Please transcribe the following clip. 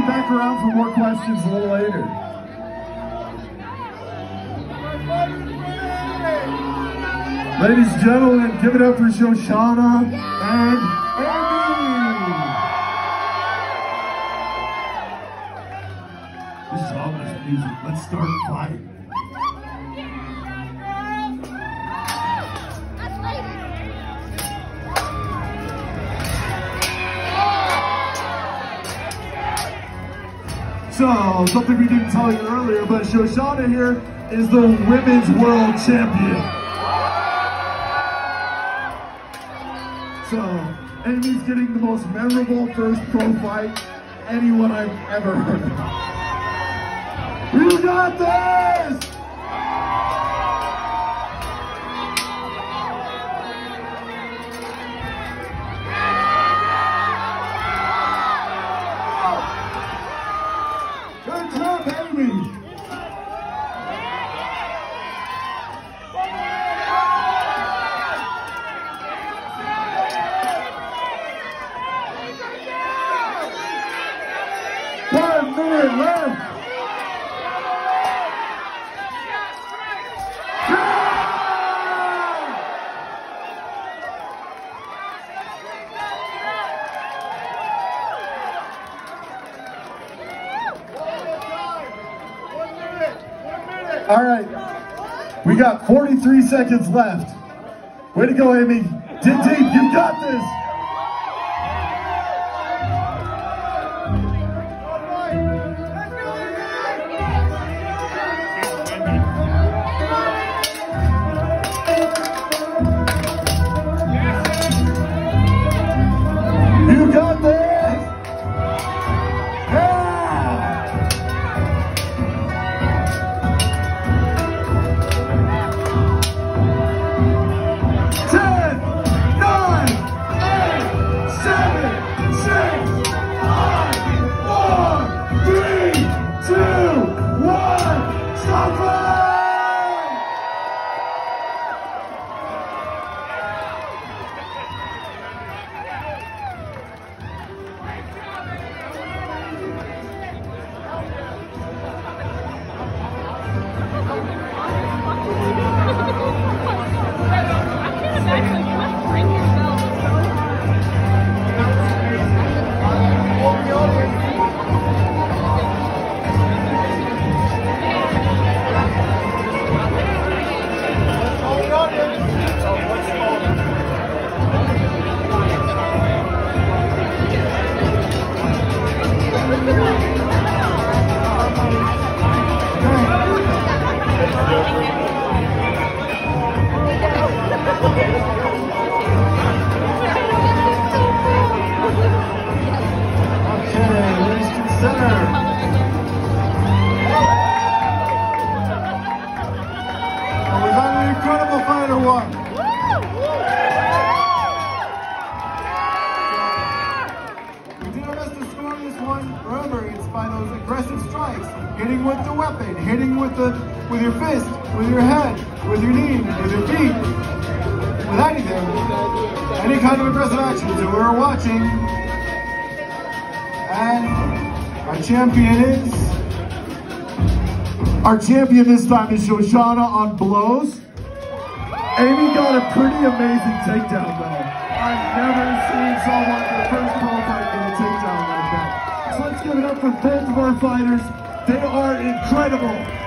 be back around for more questions a little later. Ladies and gentlemen, give it up for Shoshana and Amy. This is ominous music. Let's start fighting. So, something we didn't tell you earlier, but Shoshana here is the Women's World Champion. So, Amy's getting the most memorable first pro fight anyone I've ever heard of. You got this! All right. We got 43 seconds left. Way to go, Amy. Dig deep. You got this. Okay, hitting with the weapon, hitting with the with your fist, with your head, with your knee, with your feet, with anything, any kind of aggressive action. So we're watching, and our champion is our champion this time is Shoshana on blows. Amy got a pretty amazing takedown though. I've never seen someone the first pro fight get a takedown like that. So let's give it up for both of our fighters. They are incredible.